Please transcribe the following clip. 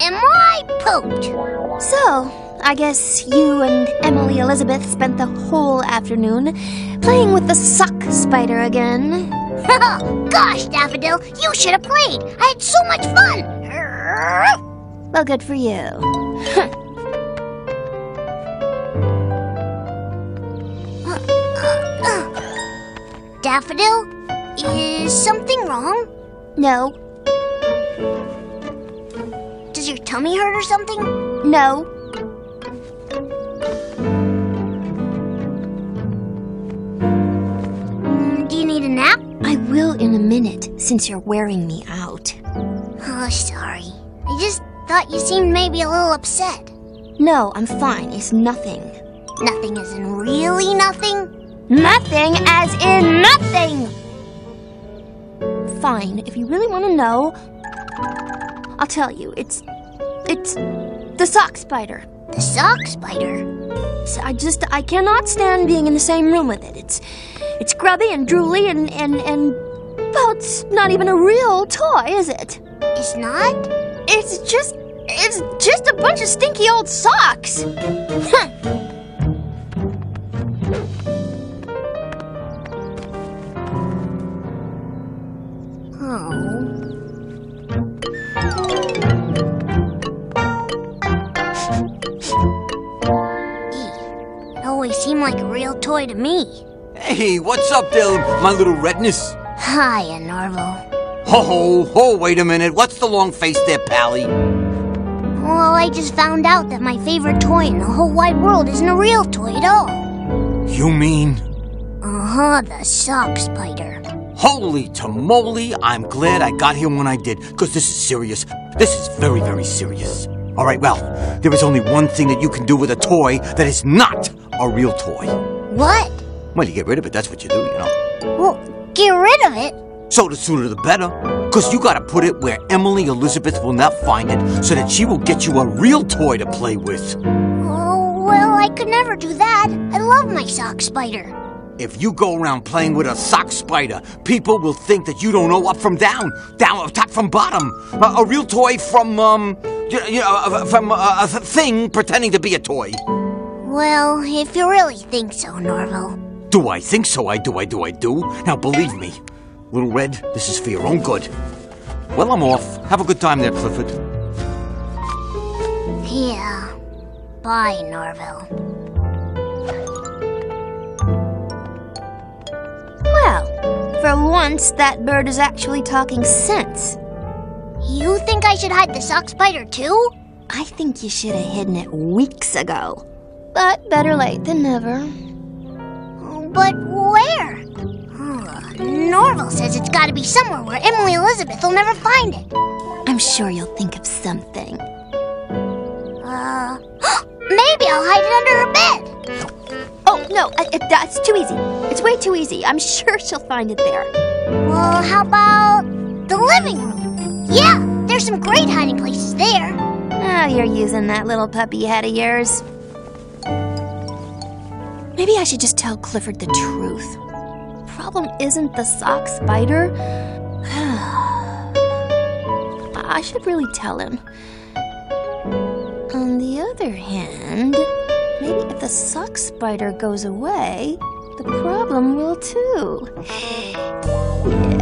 eloped. So, I guess you and Emily Elizabeth spent the whole afternoon playing with the sock spider again. Gosh, Daffodil, you should have played. I had so much fun. Well, good for you. Daffodil, is something wrong? No, Does your tummy hurt or something? no. Mm, do you need a nap? I will in a minute, since you're wearing me out. Oh, sorry. I just thought you seemed maybe a little upset. No, I'm fine. It's nothing. Nothing is in really nothing? Nothing as in nothing! Fine, if you really want to know, I'll tell you. It's. It's. the sock spider. The sock spider? So I just. I cannot stand being in the same room with it. It's. It's grubby and drooly and. and. and. Well, it's not even a real toy, is it? It's not? It's just. It's just a bunch of stinky old socks! Always seemed like a real toy to me. Hey, what's up there, my little redness? Hiya, Norville. Ho ho ho! Wait a minute. What's the long face there, Pally? Well, I just found out that my favorite toy in the whole wide world isn't a real toy at all. You mean? Uh huh, the sock spider. Holy tamale! I'm glad I got here when I did, because this is serious. This is very, very serious. All right, well, there is only one thing that you can do with a toy that is not a real toy. What? Well, you get rid of it. That's what you do, you know. Well, get rid of it. So the sooner the better. Because you gotta put it where Emily Elizabeth will not find it so that she will get you a real toy to play with. Oh, well, I could never do that. I love my sock spider. If you go around playing with a sock spider, people will think that you don't know up from down, down up top from bottom. A, a real toy from, um, you, you know, uh, from uh, a thing pretending to be a toy. Well, if you really think so, Norville. Do I think so? I do, I do, I do. Now believe me, Little Red, this is for your own good. Well, I'm off. Have a good time there, Clifford. Yeah. Bye, Norville. Well, for once, that bird is actually talking sense. You think I should hide the sock spider too? I think you should have hidden it weeks ago. But better late than never. But where? Norville says it's gotta be somewhere where Emily Elizabeth will never find it. I'm sure you'll think of something. Uh, maybe I'll hide it under her bed. Oh, no, uh, that's too easy. It's way too easy. I'm sure she'll find it there. Well, how about the living room? Yeah, there's some great hiding places there. Oh, you're using that little puppy head of yours. Maybe I should just tell Clifford the truth. Problem isn't the sock spider. I should really tell him. On the other hand, maybe if the sock spider goes away, the problem will too.